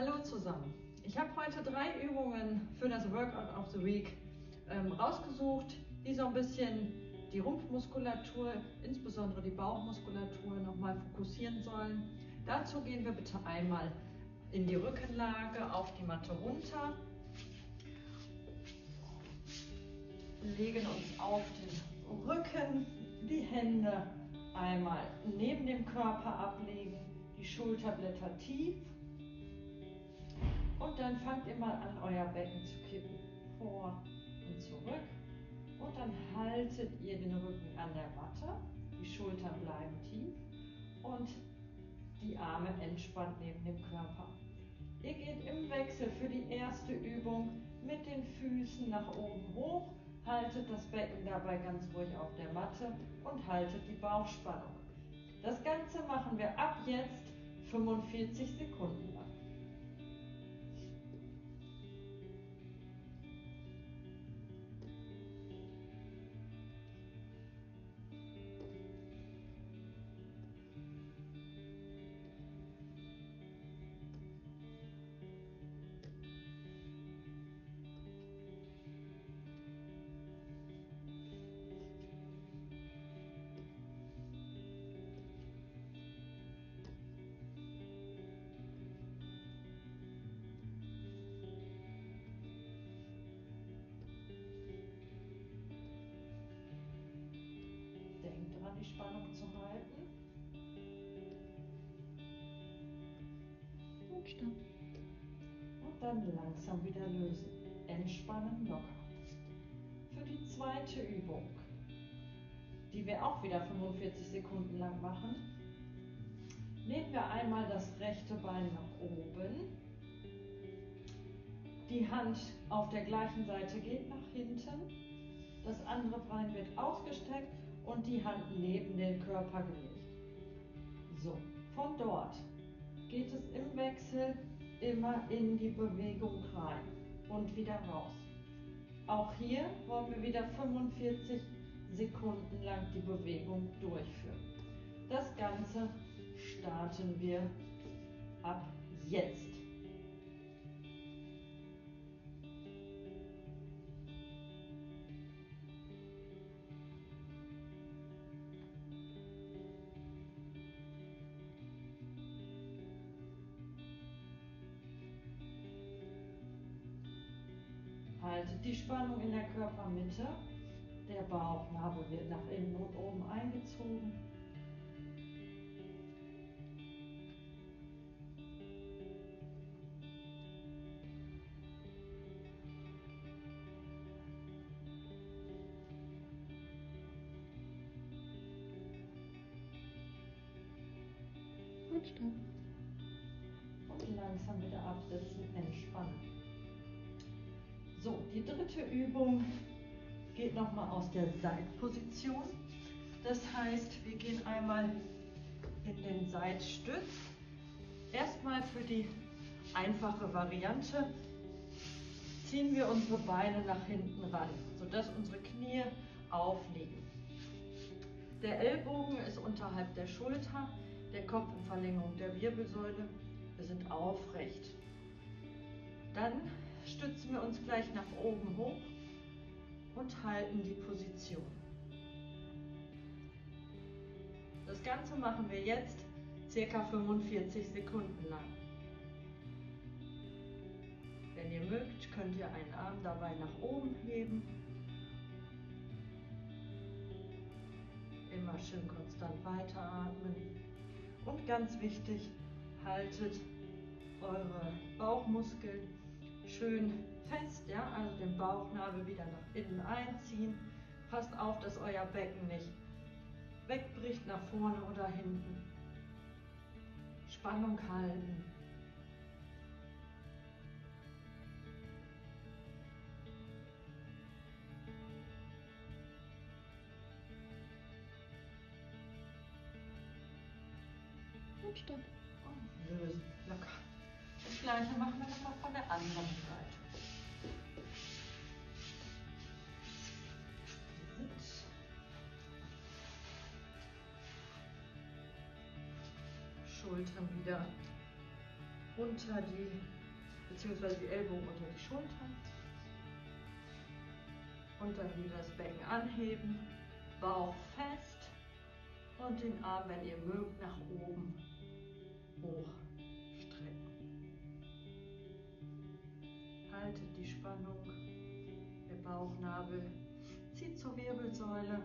Hallo zusammen. Ich habe heute drei Übungen für das Workout of the Week ähm, rausgesucht, die so ein bisschen die Rumpfmuskulatur, insbesondere die Bauchmuskulatur, nochmal fokussieren sollen. Dazu gehen wir bitte einmal in die Rückenlage auf die Matte runter, legen uns auf den Rücken, die Hände einmal neben dem Körper ablegen, die Schulterblätter tief und dann fangt ihr mal an, euer Becken zu kippen. Vor und zurück. Und dann haltet ihr den Rücken an der Matte. Die Schultern bleiben tief. Und die Arme entspannt neben dem Körper. Ihr geht im Wechsel für die erste Übung mit den Füßen nach oben hoch, haltet das Becken dabei ganz ruhig auf der Matte und haltet die Bauchspannung. Das Ganze machen wir ab jetzt 45 Sekunden. Die Spannung zu halten. Und stopp. Und dann langsam wieder lösen. Entspannen, locker. Für die zweite Übung, die wir auch wieder 45 Sekunden lang machen, nehmen wir einmal das rechte Bein nach oben. Die Hand auf der gleichen Seite geht nach hinten. Das andere Bein wird ausgestreckt und die Hand neben den Körper gelegt. So, von dort geht es im Wechsel immer in die Bewegung rein und wieder raus. Auch hier wollen wir wieder 45 Sekunden lang die Bewegung durchführen. Das Ganze starten wir ab jetzt. Haltet die Spannung in der Körpermitte. Der Bauchnabel wird nach innen und oben eingezogen. Und stopp. Und langsam wieder absetzen, entspannen. Dritte Übung geht nochmal aus der Seitposition. Das heißt, wir gehen einmal in den Seitstütz. Erstmal für die einfache Variante ziehen wir unsere Beine nach hinten ran, sodass unsere Knie aufliegen. Der Ellbogen ist unterhalb der Schulter, der Kopf in Verlängerung der Wirbelsäule. Wir sind aufrecht. Dann stützen wir uns gleich nach oben hoch und halten die Position. Das Ganze machen wir jetzt circa 45 Sekunden lang. Wenn ihr mögt, könnt ihr einen Arm dabei nach oben heben. Immer schön konstant weiteratmen. Und ganz wichtig, haltet eure Bauchmuskeln schön fest, ja, also den Bauchnabel wieder nach innen einziehen. Passt auf, dass euer Becken nicht wegbricht nach vorne oder hinten. Spannung halten. Und stopp. Und lösen. Locker. Das gleiche machen wir nochmal von der anderen Seite. Schultern wieder unter die, beziehungsweise die Ellbogen unter die Schultern. Und dann wieder das Becken anheben, Bauch fest und den Arm, wenn ihr mögt, nach oben hoch Haltet die Spannung, der Bauchnabel zieht zur Wirbelsäule.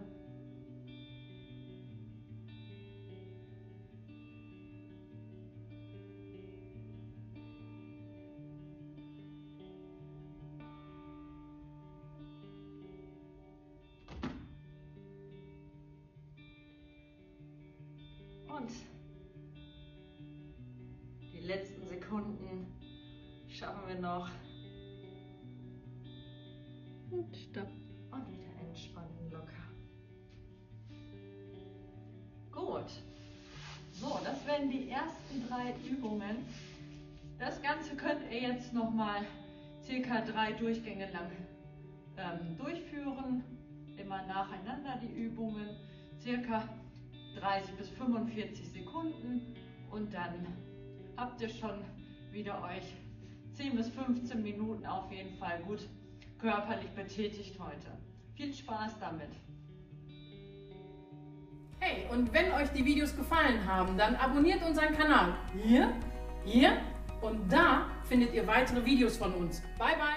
Und die letzten Sekunden schaffen wir noch. Und stopp. Und wieder entspannen locker. Gut. So, das wären die ersten drei Übungen. Das Ganze könnt ihr jetzt nochmal circa drei Durchgänge lang ähm, durchführen. Immer nacheinander die Übungen. Circa 30 bis 45 Sekunden und dann habt ihr schon wieder euch 10 bis 15 Minuten auf jeden Fall gut körperlich betätigt heute. Viel Spaß damit! Hey, und wenn euch die Videos gefallen haben, dann abonniert unseren Kanal. Hier, hier und da findet ihr weitere Videos von uns. Bye, bye!